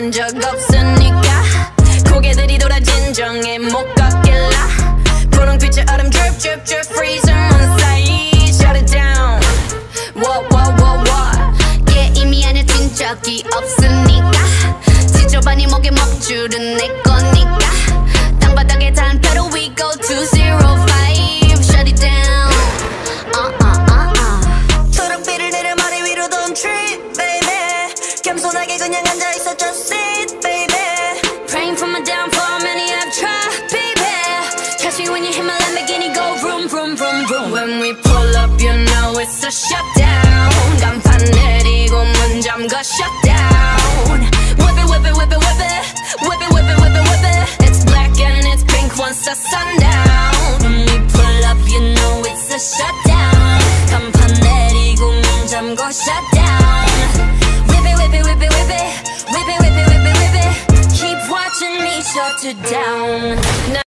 본 적 없으니까 고개들이 돌아 진정해 못 걷길라 분홍빛의 얼음 drip drip drip freezer on side shut it down what what what what yeah 이미 안에 뛴 적이 없으니까 지저분이 목에 먹줄은 내꺼 그냥 앉아있어 just sit baby. Praying for my downfall many have tried baby. Catch me when you hit my Lamborghini go vroom vroom vroom vroom. When we pull up you know it's a shutdown. 간판 내리고 문 잠가 shutdown. Whip it whip it whip it whip it. Whip it whip it whip it whip it. It's black and it's pink once the sun down. When we pull up you know it's a shutdown. 간판 내리고 문 잠가 shutdown. Shut it down